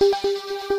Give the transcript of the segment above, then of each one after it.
Thank you.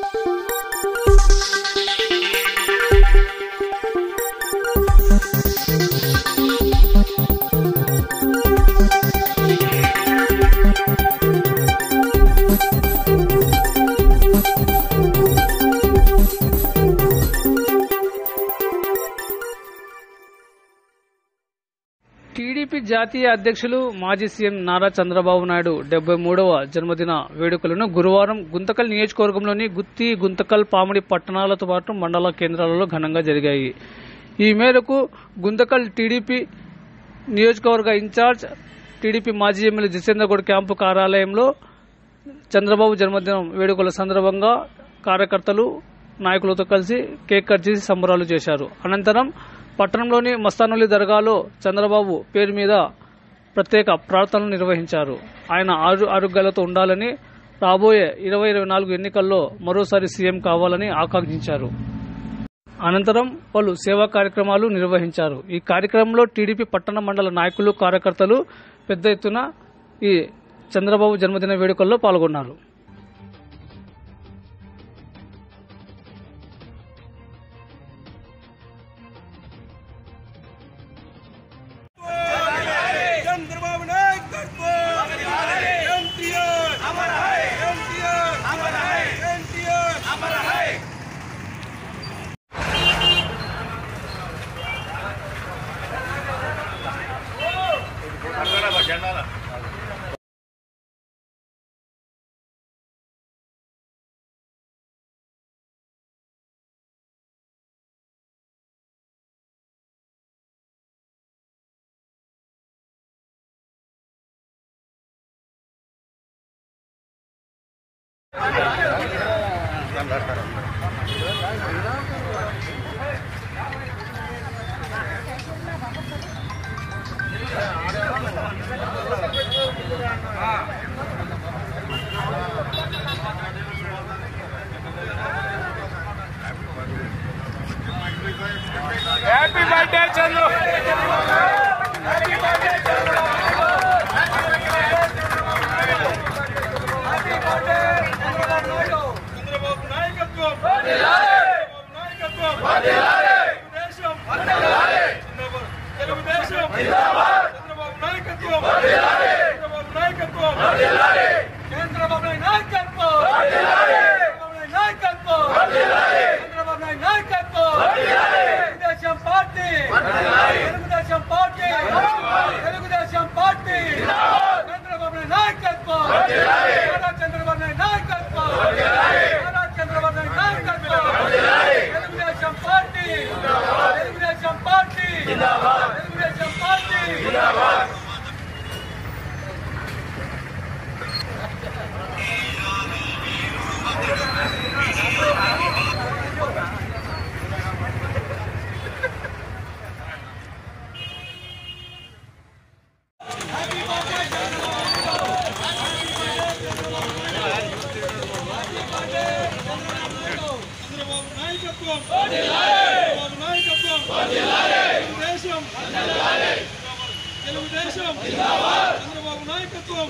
జాతీయ అధ్యక్షులు మాజీ సీఎం నారా చంద్రబాబు నాయుడు డెబ్బై మూడవ జన్మదిన వేడుకలను గురువారం గుంతకల్ నియోజకవర్గంలోని గుత్తి గుంతకల్ పాముడి పట్టణాలతో పాటు మండల కేంద్రాలలో ఘనంగా జరిగాయి. ఈ మేరకు గుంతకల్ టీడీపీ నియోజకవర్గ ఇన్ఛార్జ్ టీడీపీ మాజీ ఎమ్మెల్యే జితేంద్రగౌడ్ క్యాంపు కార్యాలయంలో చంద్రబాబు జన్మదినం వేడుకల సందర్భంగా కార్యకర్తలు నాయకులతో కలిసి కేక్ కట్ చేసి సంబరాలు చేశారు. అనంతరం పట్టణంలోని మస్తానులి దర్గాలో చంద్రబాబు పేరు మీద ప్రత్యేక ప్రార్థనలు నిర్వహించారు. ఆయన ఆరు ఆరోగ్యాలతో ఉండాలని రాబోయే ఇరవై ఇరవై నాలుగు ఎన్నికల్లో మరోసారి సీఎం కావాలని ఆకాంక్షించారు. అనంతరం పలు సేవా కార్యక్రమాలు నిర్వహించారు. ఈ కార్యక్రమంలో టీడీపీ పట్టణ మండల నాయకులు కార్యకర్తలు పెద్ద ఎత్తున ఈ చంద్రబాబు జన్మదిన వేడుకల్లో పాల్గొన్నారు. Ah. నాయకత్వం నాయకత్వం చంద్రబాబు నాయకత్వం చంద్రబాబు నాయకత్వం చంద్రబాబు నాయకత్వం Telugu Desam party Telugu Desam party Telugu Desam party Chandrababu నాయకత్వం నారా చంద్రబాబు నాయకత్వం నారా చంద్రబాబు నాయకత్వం Telugu Desam party Telugu Desam party Telugu Desam party Chandrababu నాయకత్వం చంద్రబాబు నాయకత్వం తెలుగుదేశం తెలుగుదేశం చంద్రబాబు నాయకత్వం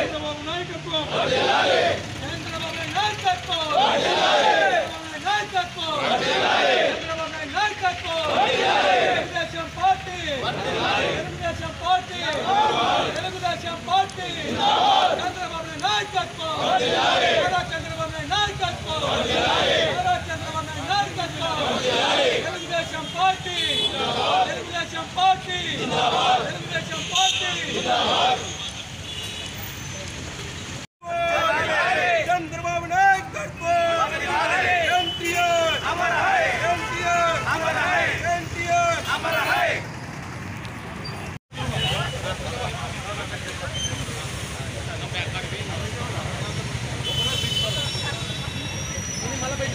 చంద్రబాబు నాయకత్వం చంద్రబాబు నాయకత్వం చంద్రబాబు నాయకత్వం చంద్రబాబు నాయకత్వం Telugu Desam party Telugu Desam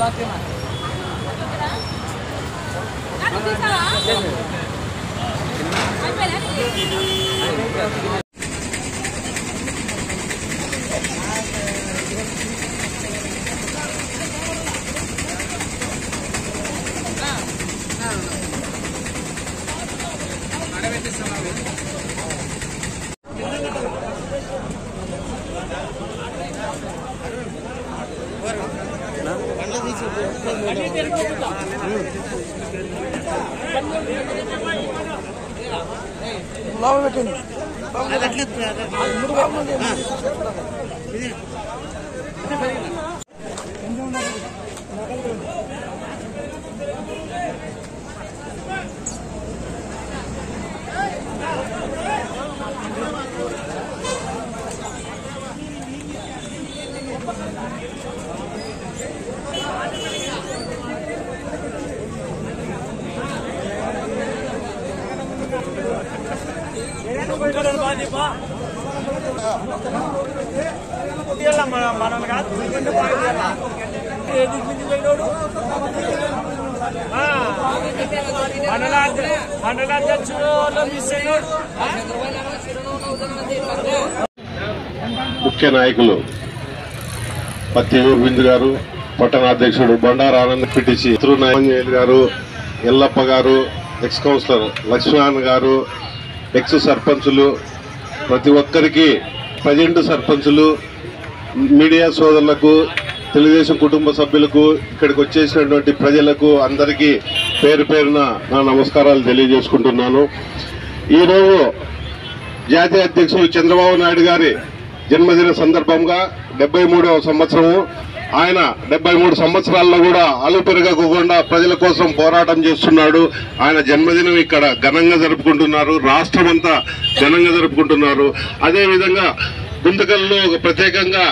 बाकी అడగ والله ما كان هذا هذا ముఖ్య నాయకులు పత్తి గోవింద్ గారు పట్టణాధ్యక్షుడు బండారు ఆనంద్ పిటిసి నారాయణ గారు ఎల్లప్ప గారు ఎక్స్ కౌన్సిలర్ లక్ష్మణ్ గారు ఎక్స్ సర్పంచులు ప్రతి ఒక్కరికి ప్రజెంట్ సర్పంచులు మీడియా సోదరులకు తెలుగుదేశం కుటుంబ సభ్యులకు ఇక్కడికి వచ్చేసినటువంటి ప్రజలకు అందరికీ పేరు పేరున నా నమస్కారాలు తెలియజేసుకుంటున్నాను. ఈరోజు జాతీయ అధ్యక్షులు చంద్రబాబు నాయుడు గారి జన్మదిన సందర్భంగా డెబ్బై మూడవ సంవత్సరము. ఆయన డెబ్బై మూడు సంవత్సరాల్లో కూడా అలుపెరగకుండా ప్రజల కోసం పోరాటం చేస్తున్నాడు. ఆయన జన్మదినం ఇక్కడ ఘనంగా జరుపుకుంటున్నారు. రాష్ట్రం అంతా ఘనంగా జరుపుకుంటున్నారు. అదేవిధంగా గుంతకల్లో ఒక ప్రత్యేకంగా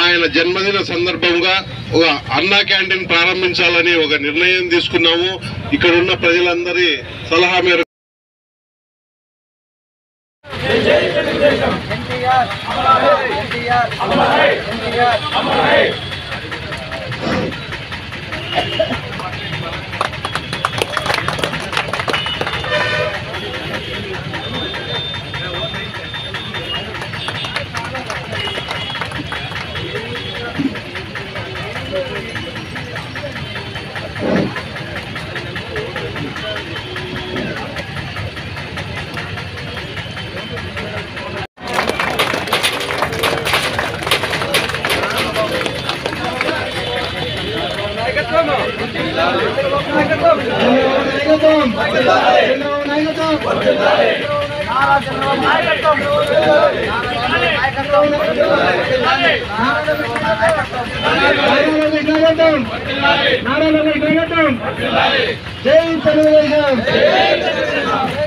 ఆయన జన్మదిన సందర్భంగా ఒక అన్నా క్యాంటీన్ ప్రారంభించాలని ఒక నిర్ణయం తీసుకున్నాము. ఇక్కడ ఉన్న ప్రజలందరి సలహా మేరకు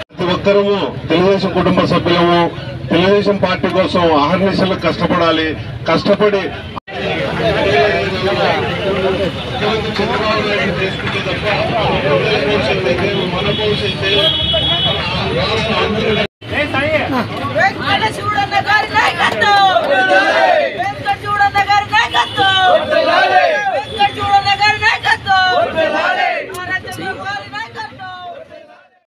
ప్రతి ఒక్కరము తెలుగుదేశం కుటుంబ సభ్యులము తెలుగుదేశం పార్టీ కోసం అహర్నిశలు కష్టపడాలి కష్టపడి మన భవిష్యత్తు